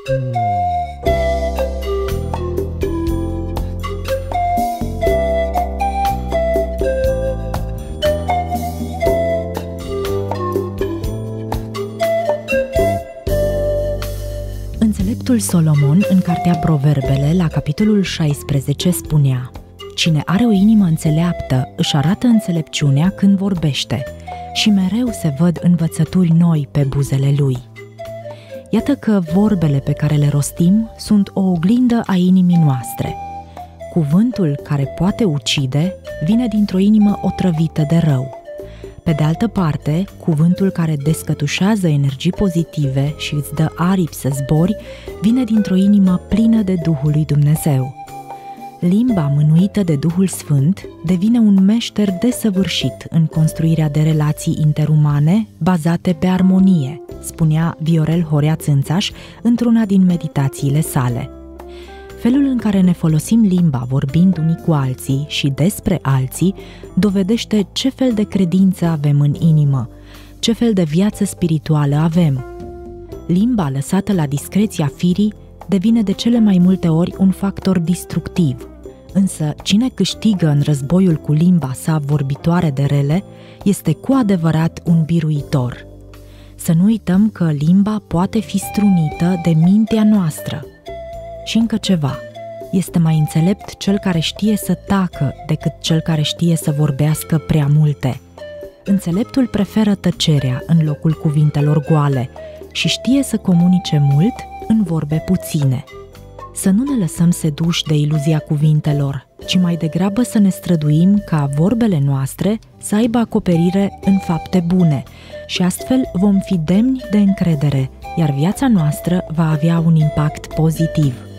Înțeleptul Solomon, în cartea Proverbele, la capitolul 16, spunea Cine are o inimă înțeleaptă își arată înțelepciunea când vorbește și mereu se văd învățături noi pe buzele lui. Iată că vorbele pe care le rostim sunt o oglindă a inimii noastre. Cuvântul care poate ucide vine dintr-o inimă otrăvită de rău. Pe de altă parte, cuvântul care descătușează energii pozitive și îți dă aripi să zbori vine dintr-o inimă plină de Duhul lui Dumnezeu. Limba mânuită de Duhul Sfânt devine un meșter desăvârșit în construirea de relații interumane bazate pe armonie, spunea Viorel Horea Țânțaș într-una din meditațiile sale. Felul în care ne folosim limba vorbind unii cu alții și despre alții dovedește ce fel de credință avem în inimă, ce fel de viață spirituală avem. Limba lăsată la discreția firii devine de cele mai multe ori un factor destructiv. Însă, cine câștigă în războiul cu limba sa vorbitoare de rele este cu adevărat un biruitor. Să nu uităm că limba poate fi strunită de mintea noastră. Și încă ceva. Este mai înțelept cel care știe să tacă decât cel care știe să vorbească prea multe. Înțeleptul preferă tăcerea în locul cuvintelor goale și știe să comunice mult în vorbe puține. Să nu ne lăsăm seduși de iluzia cuvintelor, ci mai degrabă să ne străduim ca vorbele noastre să aibă acoperire în fapte bune și astfel vom fi demni de încredere, iar viața noastră va avea un impact pozitiv.